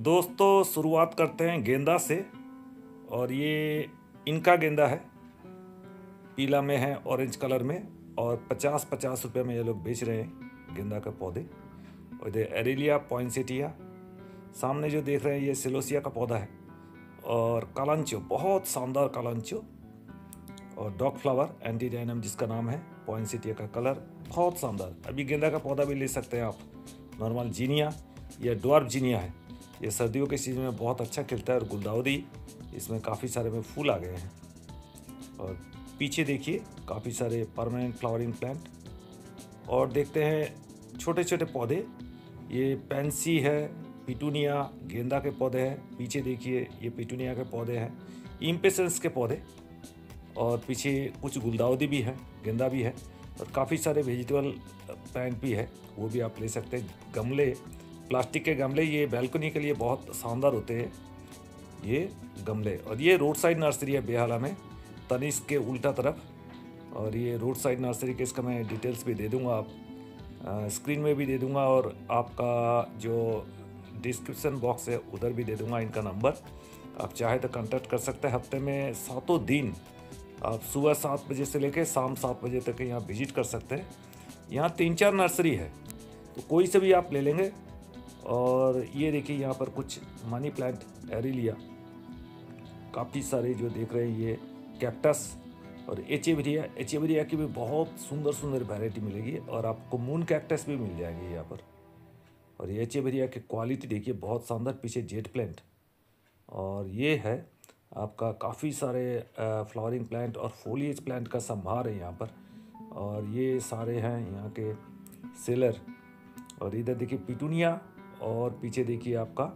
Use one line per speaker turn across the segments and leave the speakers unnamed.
दोस्तों, शुरुआत करते हैं गेंदा से। और ये इनका गेंदा है। पीला में है, ऑरेंज कलर में। और 50 50 रुपए में ये लोग बेच रहे हैं गेंदा के पौधे। और इधर एरिलिया पॉइंसेटिया सामने जो देख रहे हैं, ये सिलोसिया का पौधा है। और कालांचो बहुत शानदार कालांचो और डॉग फ्लावर एंटी डायनम जिसका नाम है पॉइंसेटिया का कलर बहुत शानदार। अभी गेंदा का पौधा भी ले सकते हैं आप। नॉर्मल जीनिया या डॉर्फ जीनिया है। ये सर्दियों के सीज़न में बहुत अच्छा खिलता है और गुलदाउदी, इसमें काफ़ी सारे में फूल आ गए हैं। और पीछे देखिए, काफ़ी सारे परमानेंट फ्लावरिंग प्लांट और देखते हैं छोटे छोटे पौधे। ये पेंसी है पिटूनिया गेंदा के पौधे हैं। पीछे देखिए, ये पिटूनिया के पौधे हैं। इम्पेसेंस के पौधे। और पीछे कुछ गुलदाउदी भी है, गेंदा भी है। और काफ़ी सारे वेजिटेबल प्लांट भी है, वो भी आप ले सकते हैं। गमले प्लास्टिक के गमले ये बैल्कनी के लिए बहुत शानदार होते हैं ये गमले। और ये रोड साइड नर्सरी है बेहाला में तनिष के उल्टा तरफ़। और ये रोड साइड नर्सरी के इसका मैं डिटेल्स भी दे दूँगा आप आ, स्क्रीन में भी दे दूँगा और आपका जो डिस्क्रिप्शन बॉक्स है उधर भी दे दूँगा इनका नंबर आप चाहे तो कांटेक्ट कर सकते हैं। हफ़्ते में सातों दिन आप सुबह सात बजे से लेकर शाम सात बजे तक यहाँ विज़िट कर सकते हैं। यहाँ तीन चार नर्सरी है तो कोई से भी आप ले लेंगे। और ये देखिए यहाँ पर कुछ मनी प्लांट एरिलिया काफ़ी सारे जो देख रहे हैं ये कैक्टस और एचेवरिया एचेवरिया की भी बहुत सुंदर सुंदर वैरायटी मिलेगी और आपको मून कैक्टस भी मिल जाएँगे यहाँ पर। और ये एचेवरिया की क्वालिटी देखिए, बहुत शानदार पीछे जेट प्लांट और ये है आपका काफ़ी सारे फ्लावरिंग प्लांट और फोलिएज प्लांट का संभार है यहाँ पर। और ये सारे हैं यहाँ के सेलर और इधर देखिए पिटूनिया और पीछे देखिए आपका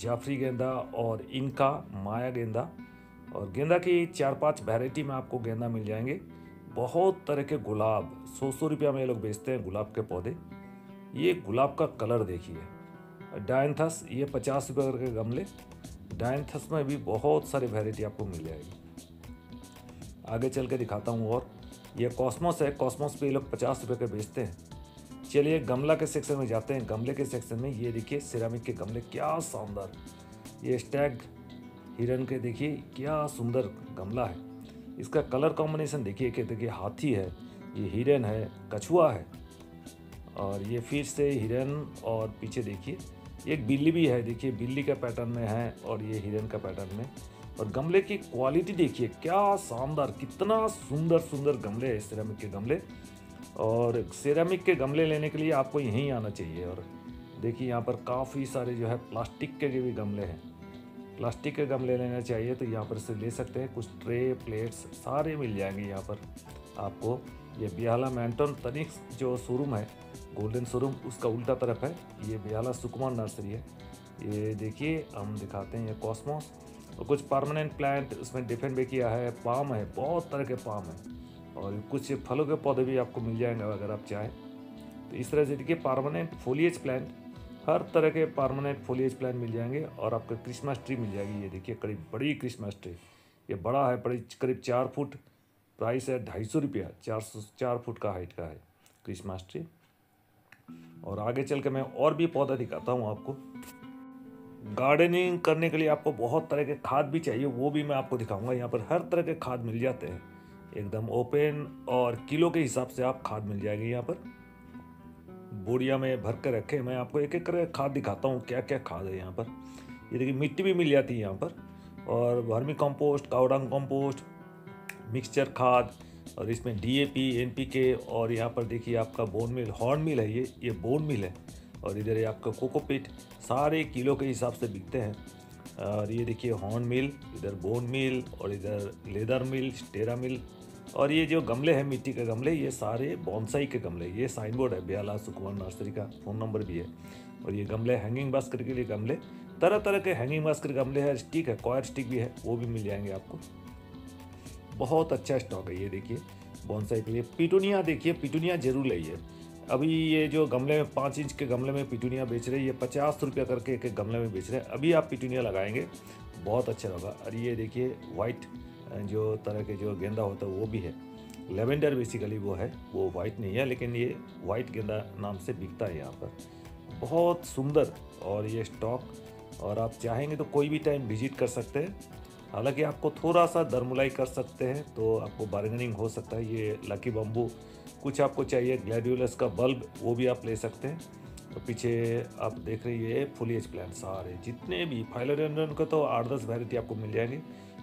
जाफरी गेंदा और इनका माया गेंदा। और गेंदा की चार पाँच वैरायटी में आपको गेंदा मिल जाएँगे। बहुत तरह के गुलाब, सौ सौ रुपया में ये लोग बेचते हैं गुलाब के पौधे। ये गुलाब का कलर देखिए। डायनथस ये पचास रुपये करके गमले। डायनथस में भी बहुत सारी वैरायटी आपको मिल जाएगी। आगे चल के दिखाता हूँ और। ये कॉस्मोस है, कॉस्मोस पे ये लोग पचास रुपये के बेचते हैं। चलिए गमला के सेक्शन में जाते हैं। गमले के सेक्शन में ये देखिए सिरामिक के गमले, क्या शानदार। ये स्टैग हिरन के देखिए, क्या सुंदर गमला है। इसका कलर कॉम्बिनेशन देखिए, कि देखिए हाथी है, ये हिरन है, कछुआ है। और ये फिर से हिरन, और पीछे देखिए, एक बिल्ली भी है, देखिए बिल्ली का पैटर्न में है, और ये हिरन का पैटर्न में। और गमले की क्वालिटी देखिए, क्या शानदार, कितना सुंदर सुंदर गमले है सिरामिक के गमले। और सेरामिक के गमले लेने के लिए आपको यहीं आना चाहिए। और देखिए, यहाँ पर काफ़ी सारे जो है प्लास्टिक के भी गमले हैं। प्लास्टिक के गमले लेना चाहिए तो यहाँ पर से ले सकते हैं। कुछ ट्रे, प्लेट्स सारे मिल जाएँगे यहाँ पर। आपको ये बिहाला मैंटन तनिक जो शोरूम है, गोल्डन शोरूम, उसका उल्टा तरफ़ है। ये बिहाला सुकुमार नर्सरी है। ये देखिए, हम दिखाते हैं ये कॉस्मोस। और कुछ परमानेंट प्लांट उसमें डिफेंड भी किया है। पाम है, बहुत तरह के पाम है। और कुछ फलों के पौधे भी आपको मिल जाएँगे अगर आप चाहें। तो इस तरह से देखिए परमानेंट फोलिएज प्लांट हर तरह के परमानेंट फोलिएज प्लांट मिल जाएँगे और आपको क्रिसमस ट्री मिल जाएगी। ये देखिए, करीब बड़ी क्रिसमस ट्री ये बड़ा है, बड़ी, करीब चार फुट। प्राइस है ढाई सौ रुपया, चार सौ, चार फुट का हाइट का है क्रिसमस ट्री और आगे चल के मैं और भी पौधा दिखाता हूँ आपको। गार्डनिंग करने के लिए आपको बहुत तरह के खाद भी चाहिए, वो भी मैं आपको दिखाऊँगा। यहाँ पर हर तरह के खाद मिल जाते हैं। एकदम ओपन और किलो के हिसाब से आप खाद मिल जाएगी यहाँ पर। बोरिया में भर कर रखे, मैं आपको एक एक कर खाद दिखाता हूँ क्या क्या खाद है यहाँ पर। ये देखिए, मिट्टी भी मिल जाती है यहाँ पर। और vermicompost, cow dung compost, mixture खाद और इसमें डीएपी एनपीके और यहाँ पर देखिए आपका बोन मिल हॉर्न मिल है ये ये बोन मिल है। और इधर ये आपका कोकोपिट सारे किलो के हिसाब से बिकते हैं। और ये देखिए हॉर्न मिल इधर बोन मिल और इधर लेदर मिल टेरा मिल और ये जो गमले हैं, मिट्टी के गमले, ये सारे बॉन्साई के गमले। ये साइन बोर्ड है, ब्याला सुकुमार नर्सरी का फ़ोन नंबर भी है। और ये गमले हैंगिंग बास्केट के लिए गमले। तरह तरह के हैंगिंग बास्केट गमले हैं स्टिक है कॉयर स्टिक भी है, वो भी मिल जाएँगे आपको। बहुत अच्छा स्टॉक है ये देखिए बॉन्साई के लिए। पिटूनिया देखिए, पिटूनिया ज़रूर लाइए। अभी ये जो गमले में पाँच इंच के गमले में पिटूनिया बेच रहे हैं, ये पचास रुपया करके एक गमले में बेच रहे हैं। अभी आप पिटूनिया लगाएँगे, बहुत अच्छा होगा। और ये देखिए वाइट जो तरह के जो गेंदा होता है, वो भी है। लेवेंडर बेसिकली वो है, वो वाइट नहीं है, लेकिन ये वाइट गेंदा नाम से बिकता है यहाँ पर। बहुत सुंदर और ये स्टॉक और आप चाहेंगे तो कोई भी टाइम विज़िट कर सकते हैं। हालाँकि आपको थोड़ा सा दरमुलाई कर सकते हैं तो आपको बार्गेनिंग हो सकता है, ये लकी बम्बू कुछ आपको चाहिए ग्लैडियोलस का बल्ब वो भी आप ले सकते हैं। तो पीछे आप देख रही है फुलियज प्लांट सारे, जितने भी फाइलोडेंड्रन का तो आठ दस वैरायटी आपको मिल जाएँगे।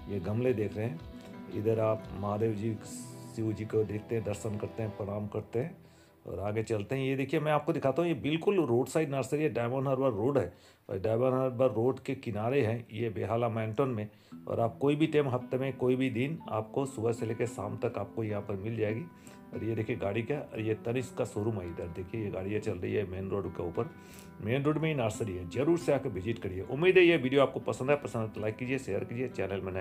ये गमले देख रहे हैं। इधर आप महादेव जी, शिव जी को देखते हैं, दर्शन करते हैं, प्रणाम करते हैं। और आगे चलते हैं। ये देखिए, मैं आपको दिखाता हूँ, ये बिल्कुल रोड साइड नर्सरी है, डायमंड हार्बर रोड है। और डायमंड हार्बर रोड के किनारे हैं ये बेहाला मैंटन में। और आप कोई भी टाइम हफ़्ते में, कोई भी दिन आपको सुबह से लेकर शाम तक आपको यहाँ पर मिल जाएगी। और ये देखिए गाड़ी का, और ये तनिष का शोरूम है इधर। देखिए, ये गाड़ियाँ चल रही है मेन रोड के ऊपर। मेन रोड में ही नर्सरी है। ज़रूर से आकर विज़िट करिए। उम्मीद है ये वीडियो आपको पसंद है पसंद तो लाइक कीजिए, शेयर कीजिए, चैनल में